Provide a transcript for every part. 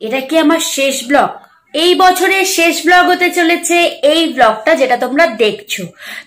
এটা কি আমার শেষ ব্লগ? এই বছরের শেষ ব্লগ হতে চলেছে এই ব্লগটা যেটা তোমরা দেখছ।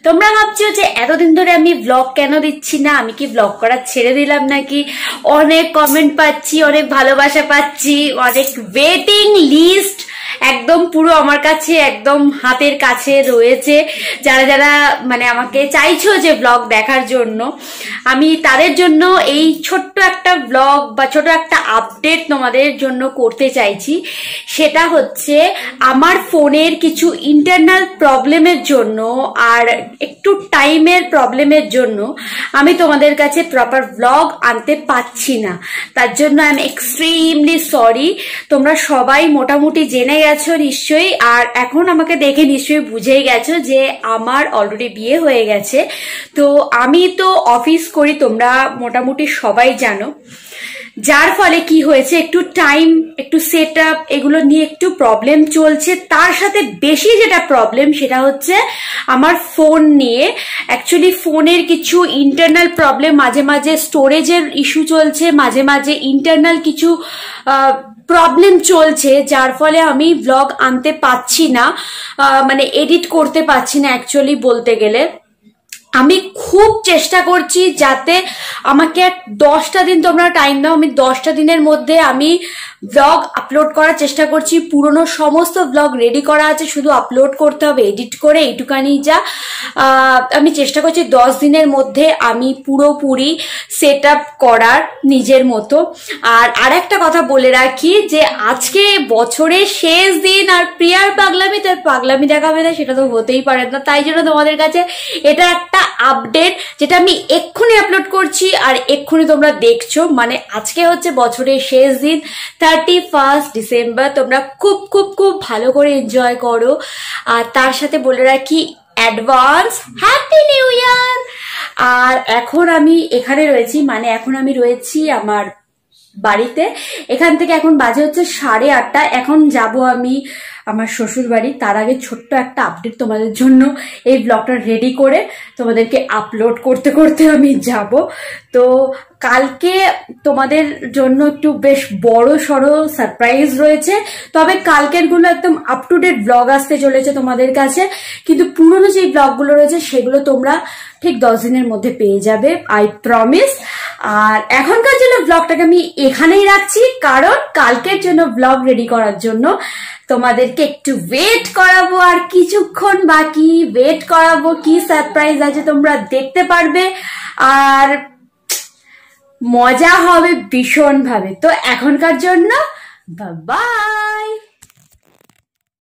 তোমরা ভাবছ যে এতদিন ধরে আমি ব্লগ কেন দিচ্ছি না? আমি কি ব্লগ করা ছেড়ে দিলাম নাকি? অনেক কমেন্ট পাচ্ছি, অনেক ভালোবাসা পাচ্ছি, অনেক ওয়েটিং লিস্ট একদম পুরো আমার কাছে, একদম হাতের কাছে রয়েছে। যারা যারা মানে আমাকে চাইছো যে ব্লগ দেখার জন্য, আমি তাদের জন্য এই ছোট্ট একটা ব্লগ বা ছোট একটা আপডেট তোমাদের জন্য করতে চাইছি। সেটা হচ্ছে, আমার ফোনের কিছু ইন্টারনাল প্রবলেমের জন্য আর একটু টাইমের প্রবলেমের জন্য আমি তোমাদের কাছে প্রপার ব্লগ আনতে পাচ্ছি না। তার জন্য আই এম এক্সট্রিমলি সরি তোমরা সবাই মোটামুটি জেনে গেছো নিশ্চয়ই, আর এখন আমাকে দেখে নিশ্চয়ই বুঝেই গেছো যে আমার অলরেডি বিয়ে হয়ে গেছে। তো আমি তো অফিস করি, তোমরা মোটামুটি সবাই জানো। যার ফলে কি হয়েছে, একটু টাইম একটু সেট আপ এগুলো নিয়ে একটু প্রবলেম চলছে। তার সাথে বেশি যেটা প্রবলেম সেটা হচ্ছে আমার ফোন নিয়ে। অ্যাকচুয়ালি ফোনের কিছু ইন্টারনাল প্রবলেম মাঝে মাঝে স্টোরেজের ইস্যু চলছে, মাঝে মাঝে ইন্টারনাল কিছু প্রবলেম চলছে, যার ফলে আমি ব্লগ আনতে পাচ্ছি না মানে এডিট করতে পারছি না অ্যাকচুয়ালি বলতে গেলে। আমি খুব চেষ্টা করছি যাতে আমাকে দশটা দিন তোমরা টাইম দাও। আমি দশটা দিনের মধ্যে আমি ব্লগ আপলোড করার চেষ্টা করছি। পুরনো সমস্ত ব্লগ রেডি করা আছে, শুধু আপলোড করতে হবে এডিট করে এইটুকানি যা। আমি চেষ্টা করছি দশ দিনের মধ্যে আমি পুরোপুরি সেট আপ করার নিজের মতো। আর আর একটা কথা বলে রাখি যে, আজকে বছরের শেষ দিন আর প্রিয়ার পাগলামি, তার পাগলামি দেখাবে না, সেটা তো হতেই পারে না। তাই জন্য তোমাদের কাছে এটা একটা আপডেট যেটা আমি এক্ষুনি আপলোড করছি আর এক্ষুনি তোমরা দেখছ। মানে আজকে হচ্ছে বছরের শেষ দিন থার্টি ফার্স্ট ডিসেম্বর তোমরা খুব খুব খুব ভালো করে এনজয় করো। আর তার সাথে বলে রাখি অ্যাডভান্স হ্যাপি নিউ ইয়ার আর এখন আমি এখানে রয়েছি মানে এখন আমি রয়েছি আমার বাড়িতে। এখান থেকে এখন বাজে হচ্ছে সাড়ে আটটা। এখন যাব আমি আমার শ্বশুর বাড়ি তার আগে ছোট্ট একটা আপডেট তোমাদের জন্য। এই ব্লগটা রেডি করে তোমাদেরকে আপলোড করতে করতে আমি যাব। তো কালকে তোমাদের জন্য একটু বেশ বড় সড়ো সারপ্রাইজ রয়েছে। তবে কালকেরগুলো একদম আপ টু ডেট ব্লগ আসতে চলেছে তোমাদের কাছে। কিন্তু পুরনো যে ব্লগগুলো রয়েছে, সেগুলো তোমরা ঠিক দশ দিনের মধ্যে পেয়ে যাবে আই প্রমিস আর এখনকার জন্য ব্লগটাকে আমি এখানেই রাখছি, কারণ কালকের জন্য ব্লগ রেডি করার জন্য তোমাদেরকে একটু ওয়েট করাবো আর কিছুক্ষণ বাকি ওয়েট করাবো কি সারপ্রাইজ আছে তোমরা দেখতে পারবে। আর মজা হবে ভীষণ ভাবে তো এখনকার জন্য বাবা